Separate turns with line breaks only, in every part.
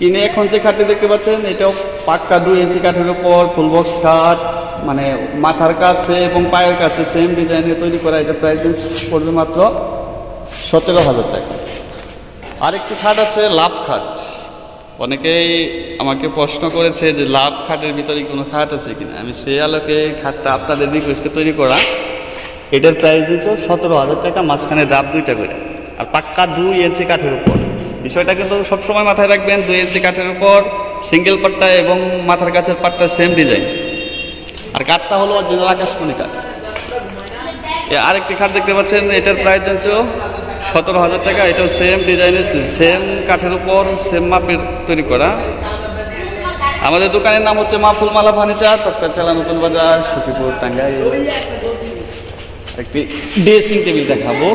কিনে এখন যে খাটটি দেখতে পাচ্ছেন, এটাও পাক্কা দুই ইঞ্চি কাঠের উপর ফুল বক্স খাট মানে মাথার কাছে এবং পায়ের কাছে সেম ডিজাইনে তৈরি করা এটা প্রাইস পড়বে মাত্র সতেরো হাজার টাকা। আরেকটি খাট আছে, লাভ খাট। অনেকেই আমাকে প্রশ্ন করেছে যে লাভ খাটের ভিতরে কোনো খাট আছে কিনা। আমি সেই আলোকে খাটটা আপনাদের রিকোয়েস্টে তৈরি করা। এটার প্রাইস দিচ্ছে সতেরো হাজার টাকা, মাঝখানে ডাব দুইটা করে। আর পাক্কা দুই ইঞ্চি কাঠের উপর। বিষয়টা কিন্তু সবসময় মাথায় রাখবেন, দুই ইঞ্চি কাঠের উপর সিঙ্গেল পাট্টা এবং মাথার কাছের পাট্টা সেম ডিজাইন আর কাঠটা হলো অরিজিনাল আকাশমণি কাঠ। আরেকটি খাট দেখতে পাচ্ছেন, এটার প্রাইস জানছো? সতেরো হাজার টাকা, এটাও সেম ডিজাইনের সেম কাঠের উপর সেম মাপের তৈরি করা। আমাদের দোকানের নাম হচ্ছে মা ফুলমালা ফার্নিচার তক্তাচালা নতুন বাজার সখীপুর টাঙ্গাইল। একটি ড্রেসিং টেবিল দেখাবো।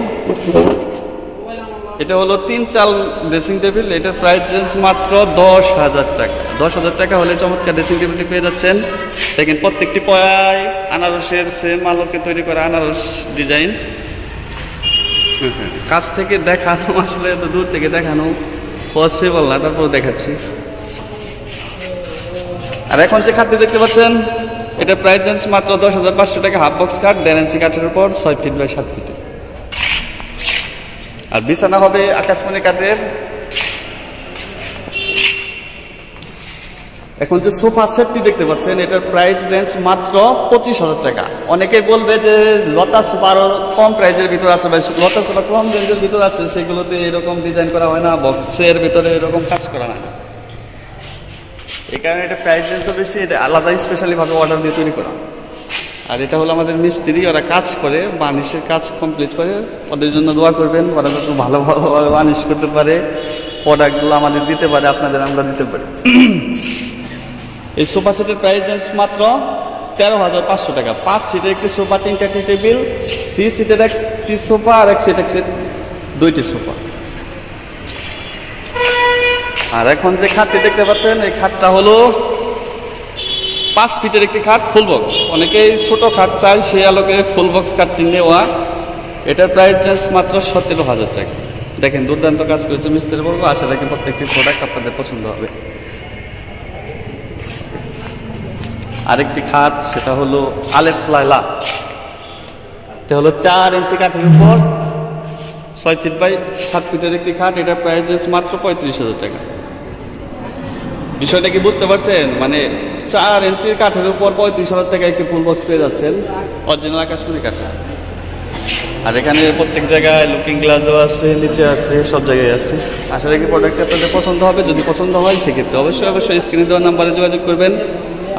এটা হলো তিন চাল ড্রেসিং টেবিল এটার প্রাইস রেঞ্জ মাত্র দশ হাজার টাকা। দশ হাজার টাকা হলে চমৎকার ড্রেসিং টেবিলটি পেয়ে যাচ্ছেন। দেখেন প্রত্যেকটি পয়ায় আনারসের সেম আলোকে তৈরি করা আনারস ডিজাইন কাছ থেকে দেখানো, আসলে এত দূর থেকে দেখানো পসিবল না, তারপর দেখাচ্ছি। আর এখন যে খাটটি দেখতে পাচ্ছেন এটা প্রাইস রেঞ্জ মাত্র দশ হাজার পাঁচশো টাকা হাফ বক্স কাঠ দেড় ইঞ্চি কাঠের উপর ছয় ফিট বাই সাত ফিটে আর বিছানা হবে আকাশমণি কাঠের। এখন যে সোফা সেটটি দেখতে পাচ্ছেন, এটার প্রাইস রেঞ্জ মাত্র পঁচিশ হাজার টাকা। অনেকে বলবে যে লতা সোফা আরও কম প্রাইজের ভিতর আছে বা লতা সোফা কম রেঞ্জের ভিতর আছে, সেগুলোতে এরকম ডিজাইন করা হয় না বক্সের ভিতরে এরকম কাজ করা হয় না। এই কারণে এটা প্রাইস রেঞ্জও বেশি, এটা আলাদা স্পেশালিভাবে অর্ডার দিয়ে তৈরি করা। আর এটা হলো আমাদের মিস্ত্রি, ওরা কাজ করে, বানিশের কাজ কমপ্লিট করে। ওদের জন্য দোয়া করবেন, ওরা যত ভালো ভালোভাবে বানিশ করতে পারে প্রোডাক্টগুলো আমাদের দিতে পারে, আপনাদের আমরা দিতে পারি। এই সোফা সেটের প্রাইস মাত্র তেরো হাজার পাঁচশো টাকা। পাঁচ সিটের একটি সোফা তিনটা টেবিল থ্রি সিটের একটি সোফা আর এক সিট এক সিট দুইটি সোফা আর এখন যে খাটটি দেখতে পাচ্ছেন, এই খাটটা হলো পাঁচ ফিটের একটি খাট ফুল বক্স অনেকেই ছোট খাট চায়, সেই আলোকে ফুল বক্স খাটটি নেওয়া। এটার প্রাইস চেঞ্জ মাত্র সতেরো হাজার টাকা। দেখেন, দুর্দান্ত কাজ করেছে মিস্ত্রি বলব, আশা রাখি প্রত্যেকটি প্রোডাক্ট আপনাদের পছন্দ হবে। আরেকটি খাট, সেটা হলো আলেপ লাইলা এটা হলো চার ইঞ্চি কাঠের উপর, ছয় ফিট বাই সাত ফিটের একটি খাট। এটার প্রাইস মাত্র পঁয়ত্রিশ হাজার টাকা। বিষয়টা কি বুঝতে পারছেন? মানে চার ইঞ্চির কাঠের উপর পঁয়ত্রিশ হাজার টাকা একটি ফুল বক্স পেয়ে যাচ্ছেন। অরিজিনাল আকাশপুরি কাঠ। আর এখানে প্রত্যেক জায়গায় লুকিং গ্লাসও আছে নিচে আছে সব জায়গায় আছে। আশা রাখি প্রোডাক্ট আপনাদের পছন্দ হবে। যদি পছন্দ হয় সেক্ষেত্রে অবশ্যই অবশ্যই স্ক্রিনে দেওয়ার নাম্বারে যোগাযোগ করবেন।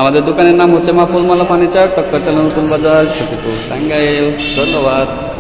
আমাদের দোকানের নাম হচ্ছে মা ফুলমালা ফার্নিচার তক্কা চালা নতুন বাজার সখীপুর টাঙ্গাইল। ধন্যবাদ।